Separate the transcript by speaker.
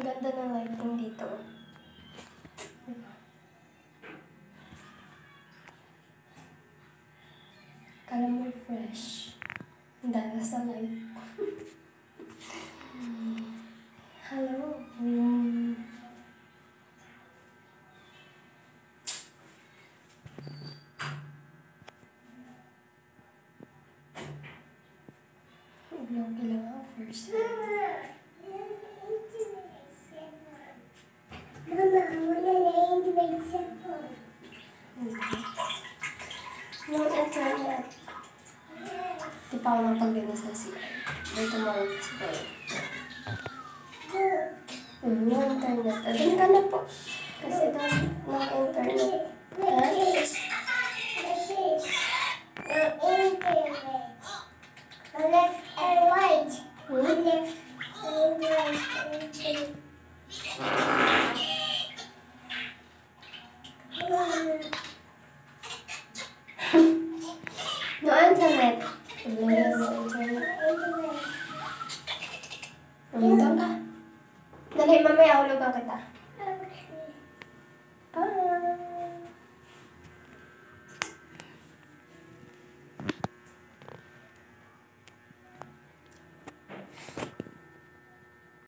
Speaker 1: Ang ganda ng lighting dito. Kala mo fresh. Dahil sa light. Hello. Mm. Vlog lang ako first. Di Paula organisasi Itu mau sekolah Ini internet. Ada yang kanda po Kasi daw ng internet.
Speaker 2: Left and right. Left and right.
Speaker 1: Internet. Problema sa internet. Doon ka. Dali, mamaya hulugan kita.